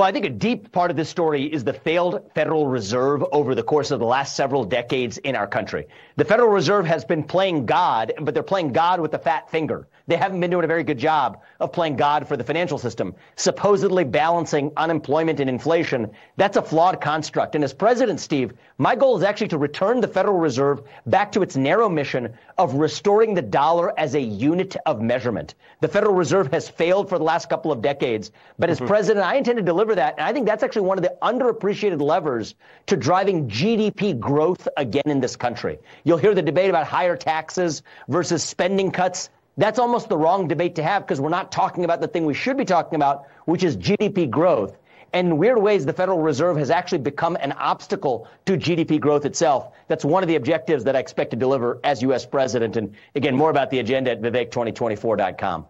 Well, I think a deep part of this story is the failed Federal Reserve over the course of the last several decades in our country. The Federal Reserve has been playing God, but they're playing God with a fat finger. They haven't been doing a very good job of playing God for the financial system, supposedly balancing unemployment and inflation. That's a flawed construct. And as president, Steve, my goal is actually to return the Federal Reserve back to its narrow mission of restoring the dollar as a unit of measurement. The Federal Reserve has failed for the last couple of decades, but mm-hmm. as president, I intend to deliver that. And I think that's actually one of the underappreciated levers to driving GDP growth again in this country. You'll hear the debate about higher taxes versus spending cuts. That's almost the wrong debate to have because we're not talking about the thing we should be talking about, which is GDP growth. And in weird ways, the Federal Reserve has actually become an obstacle to GDP growth itself. That's one of the objectives that I expect to deliver as U.S. president. And again, more about the agenda at Vivek2024.com.